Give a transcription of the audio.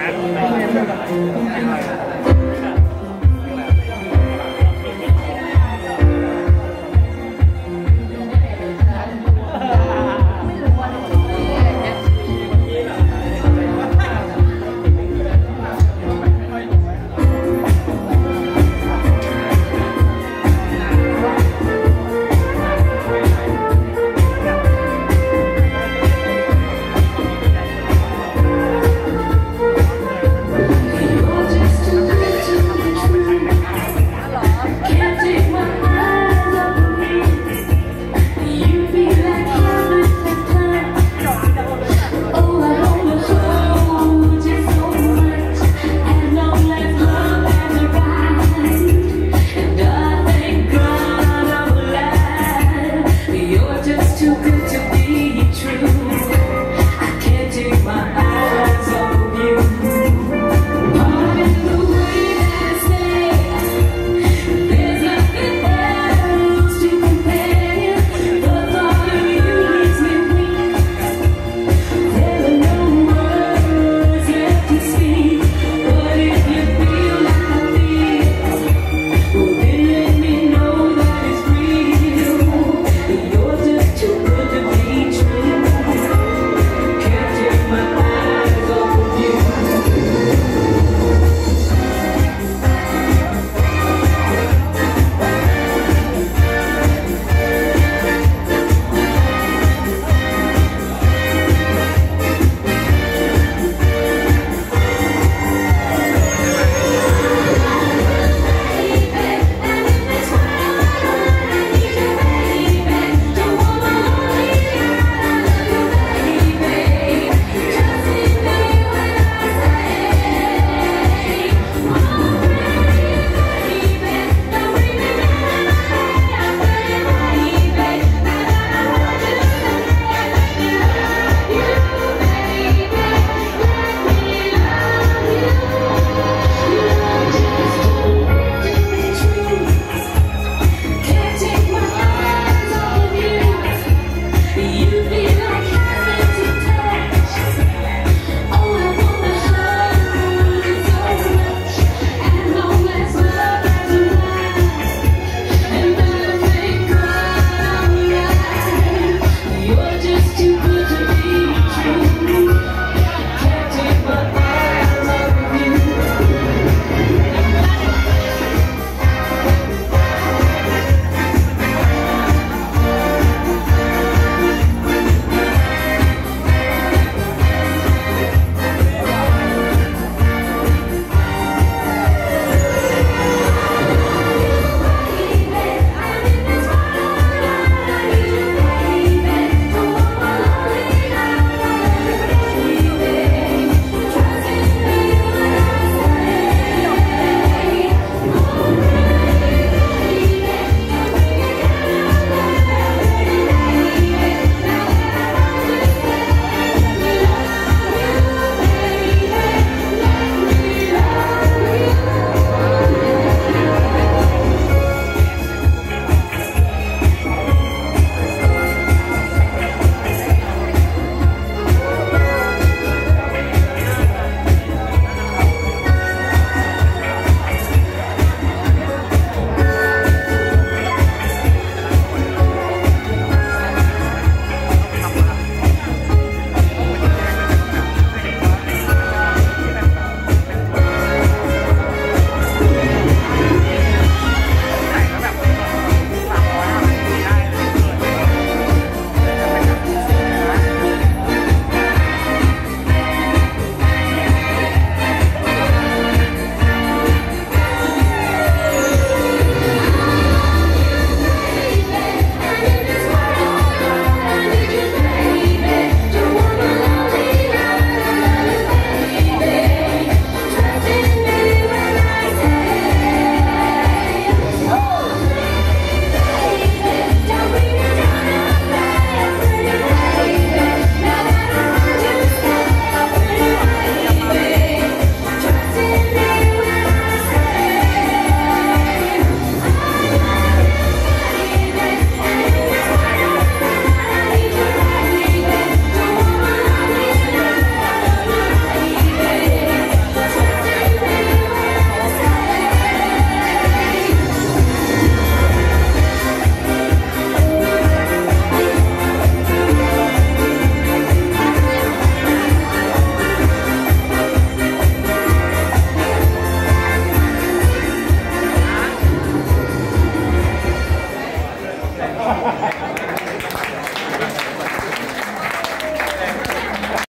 来。